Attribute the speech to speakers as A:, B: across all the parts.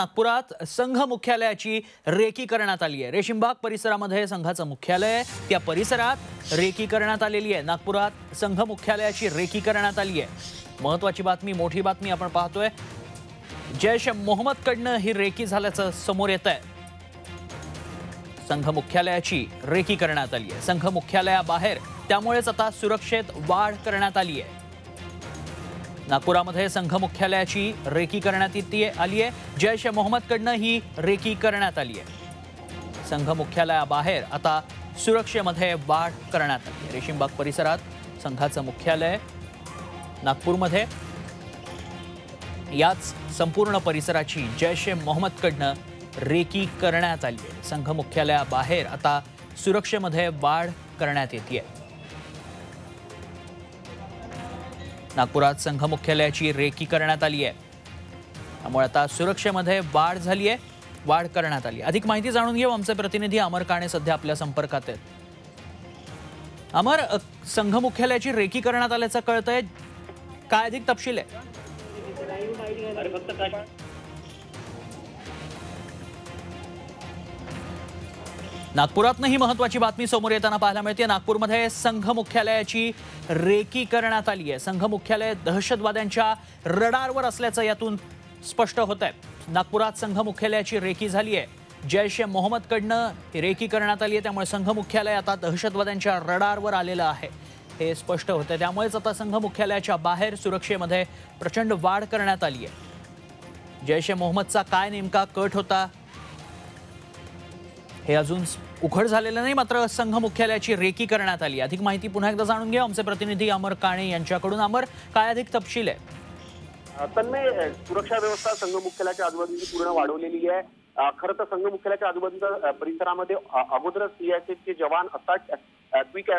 A: नागपुरात संघ मुख्यालयाची रेकी करण्यात आली आहे. रेशीमबाग परिसरामध्ये संघाचं मुख्यालय आहे. त्या परिसरात रेकी करण्यात आलेली आहे. नागपुरात संघ मुख्यालयाची रेकी करण्यात आली आहे. महत्वाची बातमी मोठी बातमी आपण पाहतोय. जैश मोहम्मदकडनं ही रेकी झाल्याचं समोर येत आहे. संघ मुख्यालयाची रेकी करण्यात आली आहे. संघ मुख्यालयाबाहेर त्यामुळेच आता सुरक्षेत वाढ करण्यात आली आहे. नागपुरामध्ये संघ मुख्यालयाची रेकी करण्यात येते आली आहे जैश ए मोहम्मदकडनं ही रेकी करण्यात आली आहे संघ मुख्यालयाबाहेर आता सुरक्षेमध्ये वाढ करण्यात आली आहे रेशीमबाग परिसरात संघाचं मुख्यालय नागपूरमध्ये. याच संपूर्ण परिसराची जैश ए मोहम्मदकडनं रेकी करण्यात आली आहे संघ मुख्यालयाबाहेर आता सुरक्षेमध्ये वाढ करण्यात येते आहे नागपुरात संघ मुख्यालयाची रेकी करण्यात आली आहे. त्यामुळे आता सुरक्षेमध्ये वाढ झाली आहे वाढ करण्यात आली अधिक माहिती जाणून घेऊ आमचे प्रतिनिधी अमर काणे सध्या आपल्या संपर्कात आहेत. अमर संघ मुख्यालयाची रेकी करण्यात आल्याचं कळतंय. काय अधिक तपशील आहे? नागपुरातनं ही महत्वाची बातमी समोर येताना पाहायला मिळते. नागपूरमध्ये संघ मुख्यालयाची रेकी करण्यात आली आहे. संघ मुख्यालय दहशतवाद्यांच्या रडारवर असल्याचं यातून स्पष्ट होत आहे. नागपुरात संघ मुख्यालयाची रेकी झाली आहे. जैश ए मोहम्मदकडनं रेकी करण्यात आली आहे. त्यामुळे संघ मुख्यालय आता दहशतवाद्यांच्या रडारवर आलेलं आहे. हे स्पष्ट होतं त्यामुळेच आता संघ मुख्यालयाच्या बाहेर सुरक्षेमध्ये प्रचंड वाढ करण्यात आली आहे. जैश ए मोहम्मदचा काय नेमका कट होता? हे अजून उघड झालेलं नाही मात्र संघ मुख्यालयाची रेकी करण्यात आली. अधिक माहिती पुन्हा एकदा जाणून घ्या. आमचे प्रतिनिधी अमर काणे यांच्याकडून. अमर काय अधिक तपशील आहे?
B: तन्मय सुरक्षा व्यवस्था संघ मुख्यालयाच्या आजूबाजूची पूर्ण वाढवलेली आहे. खरं तर संघ मुख्यालयाच्या आजूबाजूच्या परिसरामध्ये अ, अगोदरच सीआयएसएफचे जवान असतात. क्विक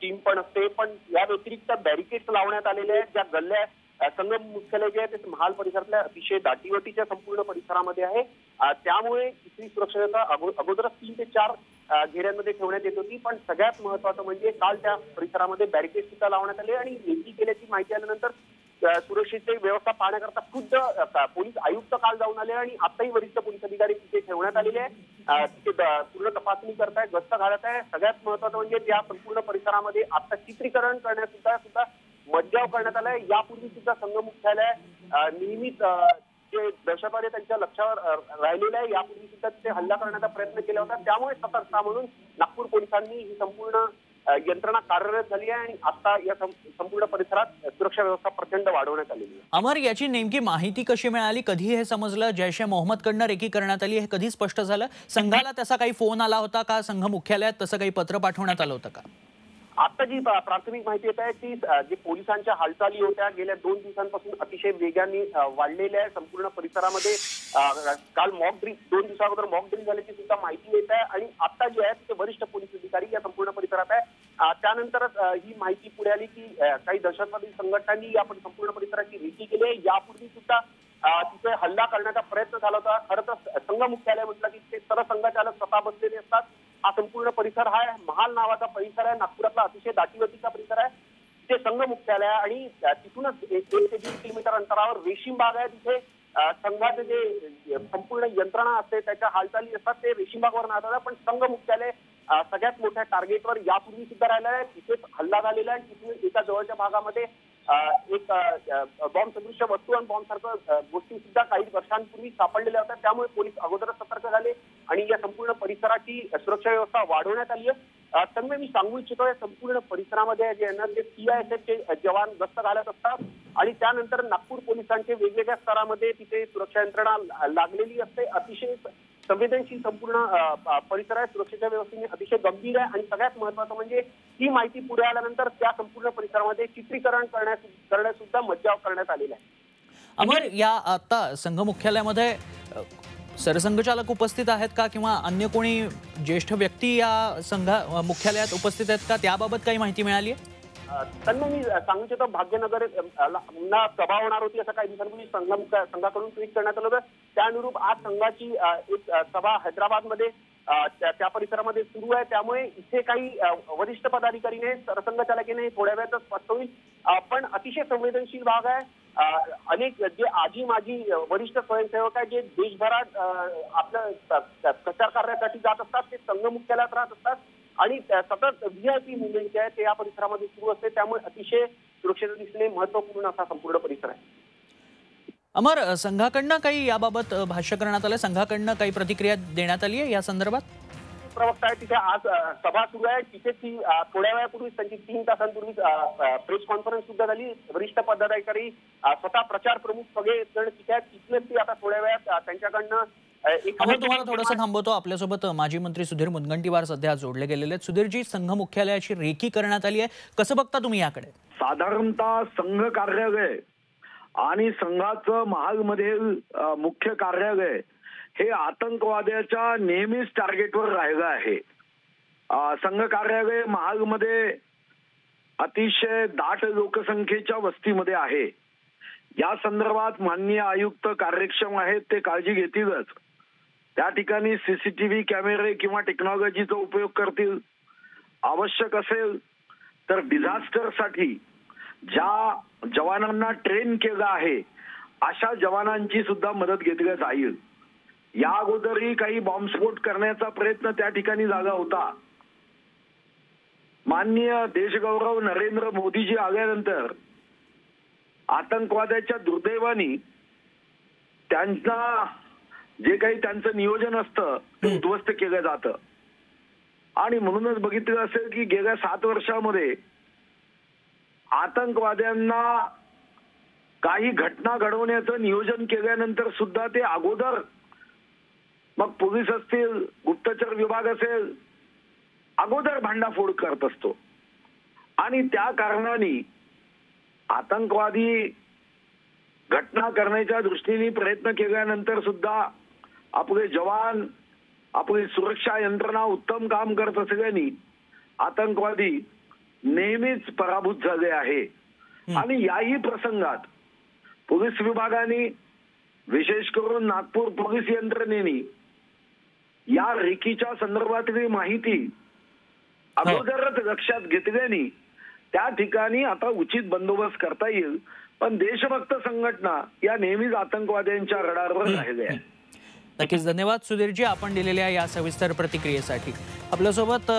B: टीम पण असते. पण या व्यतिरिक्त बॅरिकेड्स लावण्यात आलेले आहेत. ज्या गल्ल्या संगम मुख्यालय जे आहे ते महाल परिसरातल्या अतिशय दाटीवटीच्या संपूर्ण परिसरामध्ये आहे. त्यामुळे इथली सुरक्षा अगोदरच तीन ते चार घेऱ्यांमध्ये ठेवण्यात येत होती. पण सगळ्यात महत्वाचं म्हणजे काल त्या परिसरामध्ये बॅरिकेड सुद्धा लावण्यात आले आणि रेकी केल्याची माहिती आल्यानंतर सुरक्षेची व्यवस्था पाहण्याकरता खुद्द पोलीस आयुक्त काल जाऊन आले आणि आताही वरिष्ठ पोलीस अधिकारी तिथे ठेवण्यात आलेले आहे तिथे पूर्ण तपासणी करताय गस्त घालत आहे सगळ्यात महत्वाचं म्हणजे त्या संपूर्ण परिसरामध्ये आता चित्रीकरण करण्यात सुद्धा सुद्धा मज्जाव करण्यात आलाय. यापूर्वी सुद्धा संघ मुख्यालय नेहमीच जे दहशतवादी त्यांच्या लक्षावर राहिलेलं राहिलेले आहे. यापूर्वी सुद्धा तिथे हल्ला करण्याचा प्रयत्न केला होता. त्यामुळे सतर्कता म्हणून नागपूर पोलिसांनी ही संपूर्ण यंत्रणा कार्यरत झाली आहे आणि आता या संपूर्ण परिसरात सुरक्षा व्यवस्था प्रचंड वाढवण्यात आलेली आहे.
A: अमर याची नेमकी माहिती कशी मिळाली? कधी हे समजलं? जैश ए मोहम्मद कडनं रेकी करण्यात आली? हे कधी स्पष्ट झालं? संघाला त्याचा काही फोन आला होता का? संघ मुख्यालयात तसं काही पत्र पाठवण्यात आलं होतं का?
B: आता जी प्राथमिक माहिती येत आहे ती जे पोलिसांच्या हालचाली होत्या गेल्या दोन दिवसांपासून अतिशय वेगाने वाढलेल्या आहे संपूर्ण परिसरामध्ये काल मॉक ड्रिल दोन दिवसाअगोदर मॉक ड्रिल झाल्याची सुद्धा माहिती येत आहे. आणि आता जे आहे ते वरिष्ठ पोलीस अधिकारी या संपूर्ण परिसरात आहे त्यानंतरच ही माहिती पुढे आली की काही दहशतवादी संघटनांनी या संपूर्ण परिसराची रेकी केली आहे. यापूर्वी सुद्धा तिथे हल्ला करण्याचा प्रयत्न झाला होता. खरं तर संघ मुख्यालय म्हटलं की ते सरसंघचालक स्वतः बसलेले असतात. हा संपूर्ण परिसर हा आहे महाल नावाचा परिसर आहे. नागपुरातला अतिशय दाटीवतीचा परिसर आहे. तिथे संघ मुख्यालय आहे आणि तिथूनच एक ते दीड किलोमीटर अंतरावर रेशीम बाग आहे. तिथे संघाचे जे संपूर्ण यंत्रणा असते त्याच्या हालचाली असतात ते रेशीमबागवर नाहतात. पण संघ मुख्यालय सगळ्यात मोठ्या टार्गेटवर यापूर्वी सुद्धा राहिलं आहे. तिथेच हल्ला झालेला आहे. तिथून एका जवळच्या भागामध्ये एक बॉम्ब सदृश्य वस्तू आणि बॉम्बसारखं गोष्टी सुद्धा काही वर्षांपूर्वी सापडलेल्या होत्या. त्यामुळे पोलीस अगोदरच सतर्क झाले आणि या संपूर्ण परिसराची सुरक्षा व्यवस्था वाढवण्यात आली आहे. अ, तन्मय मी सांगू इच्छितो या संपूर्ण परिसरामध्ये जे आहे ना ते सीआयएसएफचे जवान गस्त घालत असतात आणि त्यानंतर नागपूर पोलिसांचे वेगवेगळ्या स्तरामध्ये तिथे सुरक्षा यंत्रणा लागलेली असते. अतिशय संवेदनशील संपूर्ण परिसर आहे सुरक्षेच्या व्यवस्थेने अतिशय गंभीर आहे. आणि सगळ्यात महत्वाचं म्हणजे ही माहिती पुढे आल्यानंतर त्या संपूर्ण परिसरामध्ये चित्रीकरण करण्यास करण्यास सुद्धा मज्जाव करण्यात आलेला आहे.
A: अमर या आता संघ मुख्यालयामध्ये सरसंघचालक उपस्थित आहेत का? किंवा अन्य कोणी ज्येष्ठ व्यक्ती या संघा मुख्यालयात उपस्थित आहेत का? त्याबाबत काही माहिती मिळाली आहे?
B: त्यांना मी सांगू इच्छितो भाग्यनगर अ, ला- सभा होणार होती असं काही दिवसांपूर्वी संघा संघाकडून ट्विट करण्यात आलं होतं. त्या अनुरूप आज संघाची एक सभा हैदराबादमध्ये त्या त्या परिसरामध्ये सुरू आहे. त्यामुळे इथे काही वरिष्ठ पदाधिकारीने सरसंघचालकीने थोड्या वेळातच स्पष्ट होईल. पण अतिशय संवेदनशील भाग आहे. अनेक जे आजी माजी वरिष्ठ स्वयंसेवक आहे जे देशभरात आपलं प्रचार करण्यासाठी जात असतात ते संघ मुख्यालयात राहत असतात. आणि सतत व्हीआयपी मुवमेंट जे आहे ते या परिसरामध्ये सुरू असते. त्यामुळे अतिशय सुरक्षेच्या दृष्टीने महत्त्वपूर्ण असा संपूर्ण परिसर आहे.
A: अमर संघाकडनं काही याबाबत भाष्य करण्यात आलं संघाकडनं काही प्रतिक्रिया देण्यात आली आहे या संदर्भात?
B: प्रवक्ता आहे तिथे आज सभा सुरू आहे. तिथे ती थोड्या वेळापूर्वीच त्यांची तीन तासांपूर्वी प्रेस कॉन्फरन्स सुद्धा झाली. वरिष्ठ पदाधिकारी स्वतः प्रचार प्रमुख सगळे जण तिथे तिथलेच ती आता थोड्या वेळात त्यांच्याकडनं
A: अमर तुम्हाला थोडंसं थांबवतो. आपल्यासोबत माजी मंत्री सुधीर मुनगंटीवार सध्या जोडले गेलेले आहेत. सुधीरजी संघ मुख्यालयाची रेकी करण्यात आली आहे. कसं बघता तुम्ही याकडे?
C: साधारणतः संघ कार्यालय आणि संघाचं महागमधील अ, मुख्य कार्यालय हे आतंकवाद्याच्या नेहमीच टार्गेटवर राहिलं आहे. संघ कार्यालय महागमध्ये अतिशय दाट लोकसंख्येच्या वस्तीमध्ये आहे. या संदर्भात माननीय आयुक्त कार्यक्षम आहेत ते काळजी घेतीलच. त्या ठिकाणी सीसीटीव्ही कॅमेरे किंवा टेक्नॉलॉजीचा उपयोग करतील आवश्यक असेल तर डिझास्टरसाठी ज्या जवानांना ट्रेन केलं आहे अशा जवानांची सुद्धा मदत घेतली जाईल. या अगोदरही काही बॉम्बस्फोट करण्याचा प्रयत्न त्या ठिकाणी झाला होता. माननीय देशगौरव नरेंद्र मोदीजी आल्यानंतर आतंकवाद्याच्या दुर्दैवानी त्यांना जे काही त्यांचं नियोजन असतं ते उद्ध्वस्त केलं जातं. आणि म्हणूनच बघितलं असेल की गेल्या सात वर्षामध्ये आतंकवाद्यांना काही घटना घडवण्याचं नियोजन केल्यानंतर सुद्धा ते अगोदर मग पोलीस असतील गुप्तचर विभाग असेल अगोदर भांडाफोड करत असतो. आणि त्या कारणाने आतंकवादी घटना करण्याच्या दृष्टीने प्रयत्न केल्यानंतर सुद्धा आपले जवान आपली सुरक्षा यंत्रणा उत्तम काम करत असल्याने आतंकवादी नेहमीच पराभूत झाले आहे. आणि याही प्रसंगात पोलीस विभागाने विशेष करून नागपूर पोलीस यंत्रणेने या रेकीच्या संदर्भातली माहिती अगोदरच लक्षात घेतल्याने त्या ठिकाणी आता उचित बंदोबस्त करता येईल. पण देशभक्त संघटना या नेहमीच आतंकवाद्यांच्या रडारवर राहिल्या
A: नक्कीच. धन्यवाद सुधीरजी आपण दिलेल्या या सविस्तर प्रतिक्रियेसाठी. आपल्यासोबत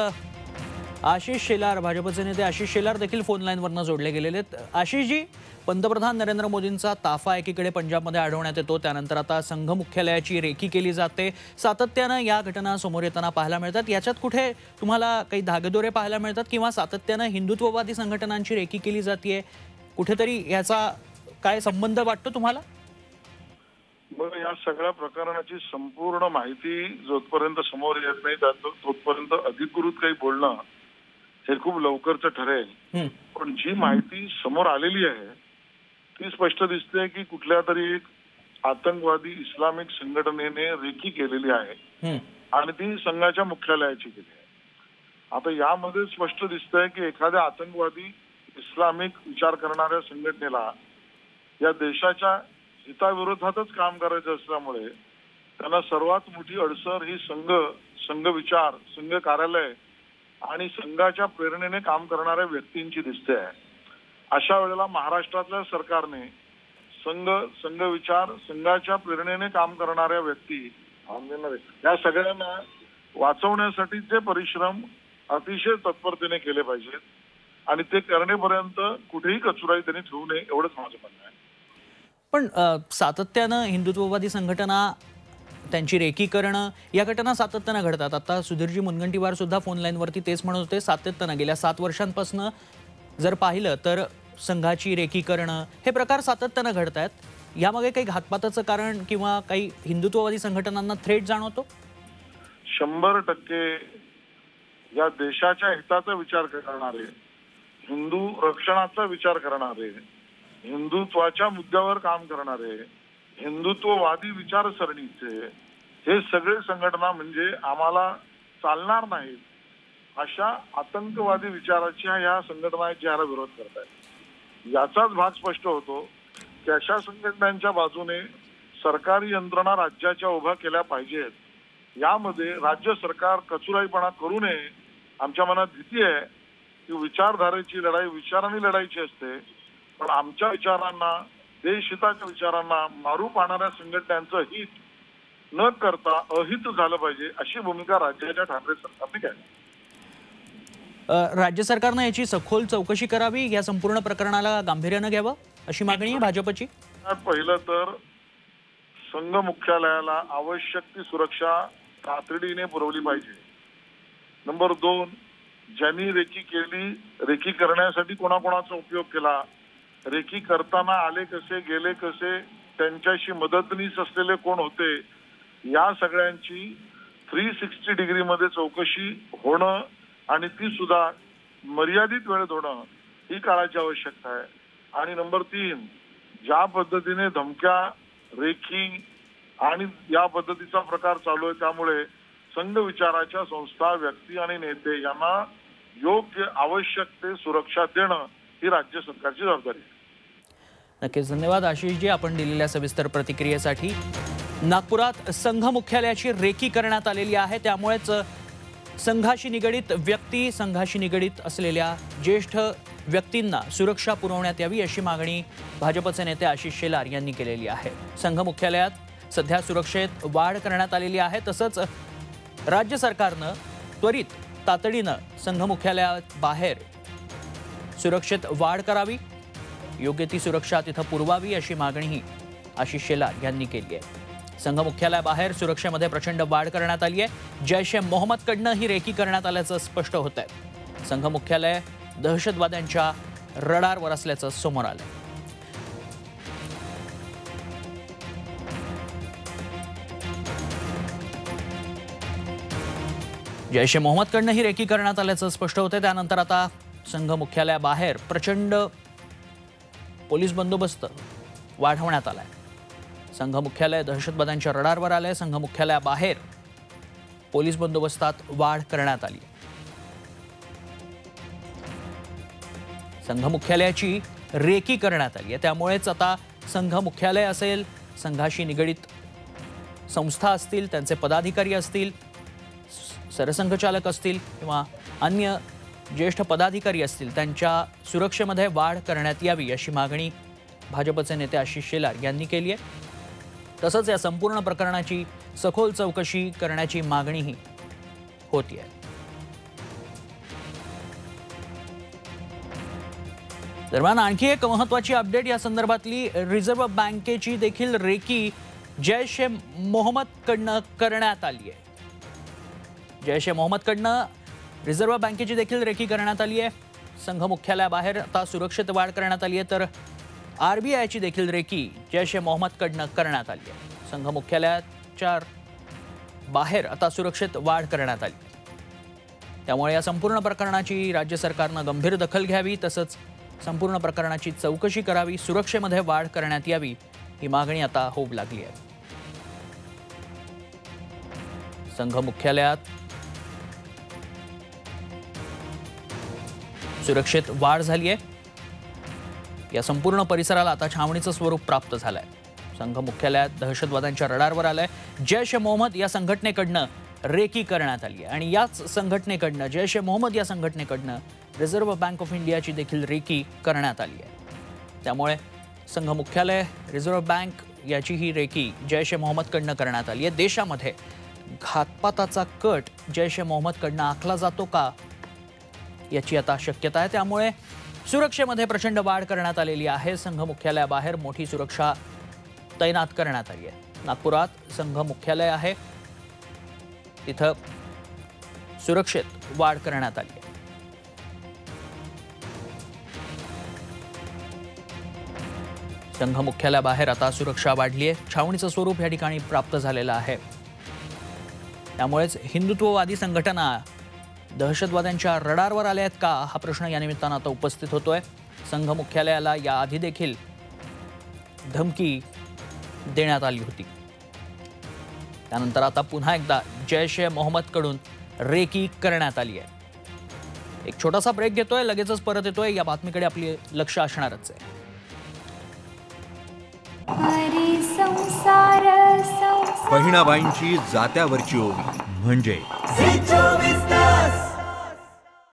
A: आशिष शेलार भाजपचे नेते आशिष शेलार देखील फोन लाईनवरनं जोडले गेलेले आहेत. आशिषजी पंतप्रधान नरेंद्र मोदींचा ताफा एकीकडे पंजाबमध्ये आढळण्यात येतो. त्यानंतर आता संघ मुख्यालयाची रेखी केली जाते. सातत्यानं या घटना समोर येताना पाहायला मिळतात. याच्यात कुठे तुम्हाला काही धागेदोरे पाहायला मिळतात किंवा सातत्यानं हिंदुत्ववादी संघटनांची रेखी केली जाते कुठेतरी याचा काय संबंध वाटतो तुम्हाला?
D: बरं या सगळ्या प्रकरणाची संपूर्ण माहिती जोपर्यंत समोर येत नाही तोपर्यंत अधिकृत काही बोलणं हे खूप लवकरच ठरेल. पण जी माहिती समोर आलेली आहे ती स्पष्ट दिसते की कुठल्या तरी एक आतंकवादी इस्लामिक संघटनेने रेकी केलेली आहे आणि ती संघाच्या मुख्यालयाची केली आहे. आता यामध्ये स्पष्ट दिसतंय की एखाद्या आतंकवादी इस्लामिक विचार करणाऱ्या संघटनेला या देशाच्या हिताविरोधातच काम करायचं असल्यामुळे त्यांना सर्वात मोठी अडसर ही संघ संघ विचार संघ कार्यालय आणि संघाच्या प्रेरणेने काम करणाऱ्या व्यक्तींची दिसते आहे. अशा वेळेला महाराष्ट्रातल्या सरकारने संघ संघ विचार संघाच्या प्रेरणेने काम करणाऱ्या व्यक्ती या सगळ्यांना वाचवण्यासाठीचे परिश्रम अतिशय तत्परतेने केले पाहिजेत आणि ते करणेपर्यंत कुठेही कचुराई त्यांनी ठेवू नये एवढंच माझं म्हणणं आहे.
A: पण सातत्यानं हिंदुत्ववादी संघटना त्यांची रेकी करणं या घटना सातत्यानं घडतात. आता सुधीरजी मुनगंटीवार सुद्धा फोन लाईनवरती तेच म्हणत होते सातत्यानं. गेल्या सात वर्षांपासून जर पाहिलं तर संघाची रेकी करणं हे प्रकार सातत्यानं घडत आहेत यामागे काही घातपाताचं कारण किंवा काही हिंदुत्ववादी संघटनांना थ्रेट जाणवतो?
D: शंभर टक्के या देशाच्या हिताचा विचार करणारे हिंदू रक्षणाचा विचार करणारे हिंदुत्वाच्या मुद्द्यावर काम करणारे हिंदुत्ववादी विचारसरणीचे हे सगळे संघटना म्हणजे आम्हाला चालणार नाहीत अशा आतंकवादी विचाराच्या ह्या संघटना आहेत ह्याला विरोध करत आहेत याचाच भाग स्पष्ट होतो की अशा संघटनांच्या बाजूने सरकारी यंत्रणा राज्याच्या उभ्या केल्या पाहिजेत. यामध्ये राज्य सरकार कचुराईपणा करू नये. आमच्या मनात भीती आहे की विचारधारेची लढाई विचाराने लढायची असते. पण आमच्या विचारांना देशहिताच्या विचारांना मारू पाहणाऱ्या संघटनांचं हित न करता अहित झालं पाहिजे अशी भूमिका राज्याच्या ठाकरे सरकारने घ्यावी.
A: राज्य सरकारनं याची सखोल चौकशी करावी या संपूर्ण प्रकरणाला गांभीर्यानं घ्यावं अशी मागणी आहे भाजपची?
D: पहिलं तर संघ मुख्यालयाला आवश्यक ती सुरक्षा तातडीने पुरवली पाहिजे. नंबर दोन ज्यांनी रेकी केली रेकी करण्यासाठी कोणाकोणाचा उपयोग केला रेकी करताना आले कसे गेले कसे त्यांच्याशी मदतनीस असलेले कोण होते या सगळ्यांची थ्री सिक्स्टी डिग्रीमध्ये चौकशी होणं आणि ती सुद्धा मर्यादित वेळेत होणं ही काळाची आवश्यकता आहे. आणि नंबर तीन ज्या पद्धतीने धमक्या रेखी आणि या पद्धतीचा प्रकार चालू आहे त्यामुळे संघ विचाराच्या संस्था व्यक्ती आणि नेते यांना योग्य आवश्यक ते सुरक्षा देणं ही राज्य सरकारची जबाबदारी आहे.
A: नक्कीच धन्यवाद. आशिषजी आपण दिलेल्या सविस्तर प्रतिक्रियेसाठी नागपुरात संघ मुख्यालयाची रेकी करण्यात आलेली आहे. त्यामुळेच संघाशी निगडीत व्यक्ती संघाशी निगडीत असलेल्या ज्येष्ठ व्यक्तींना सुरक्षा पुरवण्यात यावी अशी मागणी भाजपचे नेते आशिष शेलार यांनी केलेली आहे. संघ मुख्यालयात सध्या सुरक्षेत वाढ करण्यात आलेली आहे. तसंच राज्य सरकारनं त्वरित तातडीनं संघ मुख्यालयात बाहेर सुरक्षेत वाढ करावी योग्य ती सुरक्षा तिथं पुरवावी अशी मागणीही आशिष शेलार यांनी केली आहे. संघ मुख्यालयाबाहेर सुरक्षेमध्ये प्रचंड वाढ करण्यात आली आहे. जैश ए मोहम्मदकडनं ही रेकी करण्यात आल्याचं स्पष्ट होत आहे. संघ मुख्यालय दहशतवाद्यांच्या रडारवर असल्याचं समोर आलंय. जैश ए मोहम्मदकडनं ही रेकी करण्यात आल्याचं स्पष्ट होतं त्यानंतर आता संघ मुख्यालयाबाहेर प्रचंड पोलीस बंदोबस्त वाढवण्यात आलाय. संघ मुख्यालय दहशतवाद्यांच्या रडारवर आलंय. संघ मुख्यालयाबाहेर पोलीस बंदोबस्तात वाढ करण्यात आली संघ मुख्यालयाची रेकी करण्यात आली आहे. त्यामुळेच आता संघ मुख्यालय असेल संघाशी निगडीत संस्था असतील त्यांचे पदाधिकारी असतील सरसंघचालक असतील किंवा अन्य ज्येष्ठ पदाधिकारी असतील त्यांच्या सुरक्षेमध्ये वाढ करण्यात यावी अशी मागणी भाजपचे नेते आशिष शेलार यांनी केली आहे. तसंच या संपूर्ण प्रकरणाची सखोल चौकशी करण्याची मागणीही होती आहे. दरम्यान आणखी एक महत्वाची अपडेट या संदर्भातली रिझर्व्ह बँकेची देखील रेकी जैश ए मोहम्मदकडनं करण्यात आली आहे. जैश ए मोहम्मदकडनं रिझर्व्ह बँकेची देखील रेखी करण्यात आली आहे. संघ मुख्यालयाबाहेर आता सुरक्षित वाढ करण्यात आली आहे तर आर बी आयची देखील रेकी जैश ए मोहम्मदकडनं करण्यात आली आहे. संघ मुख्यालयाच्या बाहेर आता सुरक्षित वाढ करण्यात आली त्यामुळे या संपूर्ण प्रकरणाची राज्य सरकारनं गंभीर दखल घ्यावी तसंच संपूर्ण प्रकरणाची चौकशी करावी सुरक्षेमध्ये वाढ करण्यात यावी ही मागणी आता होऊ लागली आहे. संघ मुख्यालयात सुरक्षेत वाढ झाली आहे. या संपूर्ण परिसराला आता छावणीचं स्वरूप प्राप्त झालंय. संघ मुख्यालयात दहशतवाद्यांच्या रडारवर आलंय. जैश ए मोहम्मद या संघटनेकडनं रेकी करण्यात आली आहे. आणि याच संघटनेकडनं जैश ए मोहम्मद या संघटनेकडनं रिझर्व्ह बँक ऑफ इंडियाची देखील रेकी करण्यात आली आहे. त्यामुळे संघ मुख्यालय रिझर्व्ह बँक याची ही रेकी जैश ए मोहम्मदकडनं करण्यात आली आहे. देशामध्ये घातपाताचा कट जैश ए मोहम्मदकडनं आखला जातो का? याची आता शक्यता आहे. त्यामुळे सुरक्षेमध्ये प्रचंड वाढ करण्यात आलेली आहे. संघ मुख्यालयाबाहेर मोठी सुरक्षा तैनात करण्यात आली आहे. नागपुरात संघ मुख्यालय आहे. तिथं सुरक्षेत वाढ करण्यात आली आहे. संघ मुख्यालयाबाहेर आता सुरक्षा वाढली आहे. छावणीचं स्वरूप या ठिकाणी प्राप्त झालेलं आहे. त्यामुळेच हिंदुत्ववादी संघटना दहशतवाद्यांच्या रडारवर आल्या आहेत का? हा प्रश्न या निमित्तानं आता उपस्थित होतोय. संघ मुख्यालयाला याआधी देखील धमकी देण्यात आली होती. त्यानंतर आता पुन्हा एकदा जैश ए मोहम्मदकडून रेकी करण्यात आली आहे. एक छोटासा ब्रेक घेतोय लगेचच परत येतोय. या बातमीकडे आपले लक्ष असणारच आहे.
E: हरी संसार संसार.
F: बहिणाबाईंची जात्यावरची ओवी म्हणजे?